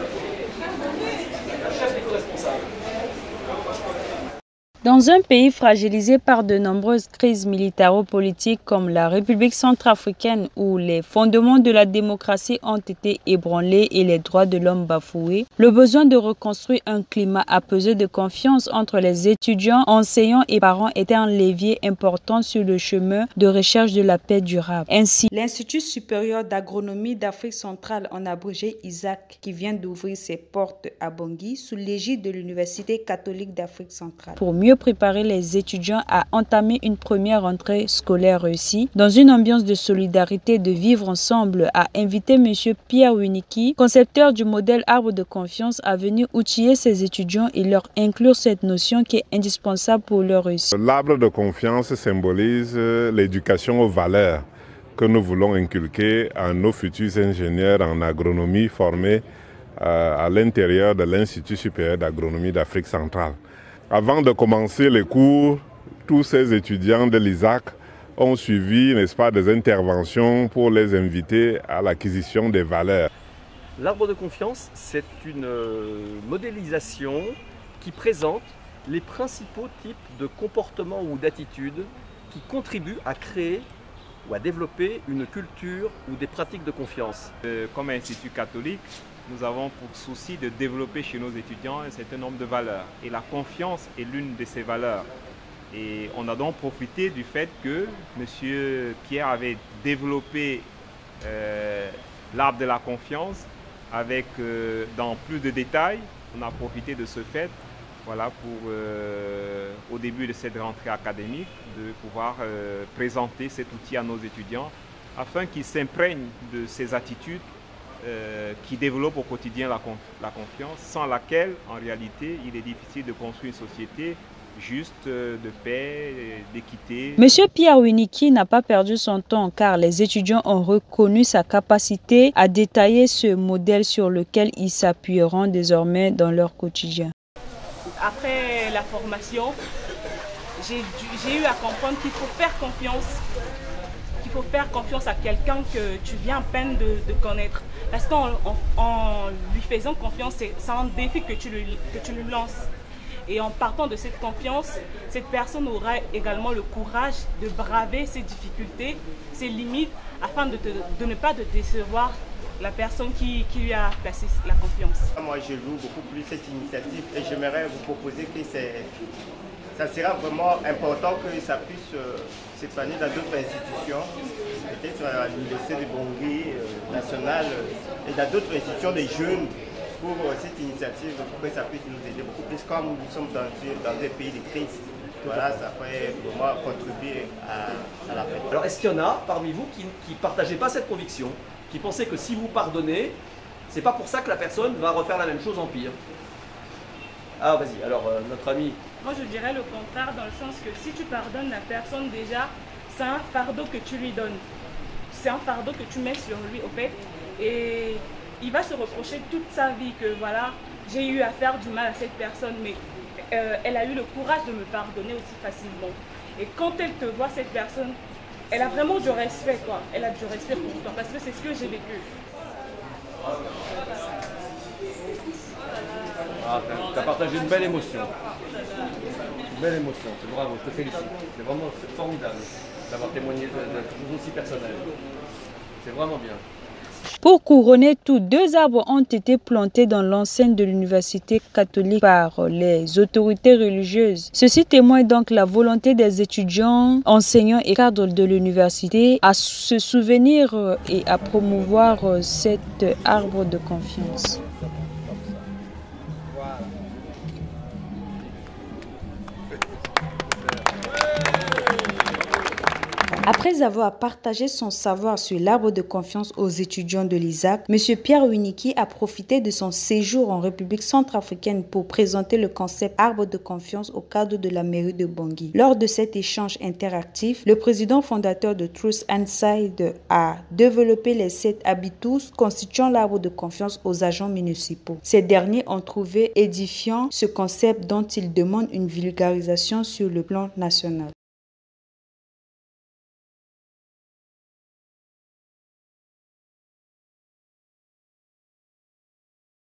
Le chef est co-responsables. Dans un pays fragilisé par de nombreuses crises militaro-politiques comme la République centrafricaine où les fondements de la démocratie ont été ébranlés et les droits de l'homme bafoués, le besoin de reconstruire un climat apaisé de confiance entre les étudiants, enseignants et parents était un levier important sur le chemin de recherche de la paix durable. Ainsi, l'Institut supérieur d'agronomie d'Afrique centrale, en abrégé ISAC, qui vient d'ouvrir ses portes à Bangui sous l'égide de l'Université catholique d'Afrique centrale. Pour mieux préparer les étudiants à entamer une première rentrée scolaire réussie dans une ambiance de solidarité, de vivre ensemble, a invité M. Pierre Winiki, concepteur du modèle arbre de confiance, à venir outiller ses étudiants et leur inclure cette notion qui est indispensable pour leur réussite. L'arbre de confiance symbolise l'éducation aux valeurs que nous voulons inculquer à nos futurs ingénieurs en agronomie formés euh, à l'intérieur de l'Institut supérieur d'agronomie d'Afrique centrale. Avant de commencer les cours, tous ces étudiants de l'ISAC ont suivi, n'est-ce pas, des interventions pour les inviter à l'acquisition des valeurs. L'arbre de confiance, c'est une euh, modélisation qui présente les principaux types de comportements ou d'attitudes qui contribuent à créer ou à développer une culture ou des pratiques de confiance. Euh, comme institut catholique, nous avons pour souci de développer chez nos étudiants un certain nombre de valeurs. Et la confiance est l'une de ces valeurs. Et on a donc profité du fait que M. Pierre avait développé euh, l'arbre de la confiance avec, euh, dans plus de détails. On a profité de ce fait voilà, pour, euh, au début de cette rentrée académique, de pouvoir présenter cet outil à nos étudiants afin qu'ils s'imprègnent de ces attitudes euh, qui développe au quotidien la, la, confiance, sans laquelle, en réalité, il est difficile de construire une société juste euh, de paix, d'équité. Monsieur Pierre Winiki n'a pas perdu son temps car les étudiants ont reconnu sa capacité à détailler ce modèle sur lequel ils s'appuieront désormais dans leur quotidien. Après la formation, j'ai eu à comprendre qu'il faut faire confiance faut faire confiance à quelqu'un que tu viens à peine de, connaître. Parce qu'en en, lui faisant confiance, c'est un défi que tu, lui, que tu lui lances. Et en partant de cette confiance, cette personne aura également le courage de braver ses difficultés, ses limites, afin de, ne pas de décevoir la personne qui, qui, lui a placé la confiance. Moi, je loue beaucoup plus cette initiative et j'aimerais vous proposer que ça sera vraiment important que ça puisse euh, s'épanouir dans d'autres institutions, peut-être à l'Université de Bangui euh, nationale euh, et dans d'autres institutions des jeunes pour cette initiative, pour que ça puisse nous aider beaucoup plus comme nous sommes dans, des pays de crise. Voilà, ça pourrait vraiment contribuer à, la paix. Alors, est-ce qu'il y en a parmi vous qui ne partageaient pas cette conviction, qui pensaient que si vous pardonnez, c'est pas pour ça que la personne va refaire la même chose en pire? Ah, vas-y, alors euh, notre ami. Moi, je dirais le contraire dans le sens que si tu pardonnes la personne, déjà, c'est un fardeau que tu lui donnes. C'est un fardeau que tu mets sur lui, au fait. Et il va se reprocher toute sa vie que voilà, j'ai eu à faire du mal à cette personne, mais euh, elle a eu le courage de me pardonner aussi facilement. Et quand elle te voit, cette personne, elle a vraiment du respect, quoi. Elle a du respect pour toi, parce que c'est ce que j'ai vécu. Tu as partagé une belle émotion. Une belle émotion, c'est bravo, je te félicite. C'est vraiment formidable d'avoir témoigné de, aussi personnelles. C'est vraiment bien. Pour couronner tout, deux arbres ont été plantés dans l'enceinte de l'université catholique par les autorités religieuses. Ceci témoigne donc la volonté des étudiants, enseignants et cadres de l'université à se souvenir et à promouvoir cet arbre de confiance. Après avoir partagé son savoir sur l'arbre de confiance aux étudiants de l'ISAC, M. Pierre Winiki a profité de son séjour en République centrafricaine pour présenter le concept arbre de confiance au cadre de la mairie de Bangui. Lors de cet échange interactif, le président fondateur de Truth Side a développé les sept habitus constituant l'arbre de confiance aux agents municipaux. Ces derniers ont trouvé édifiant ce concept dont ils demandent une vulgarisation sur le plan national.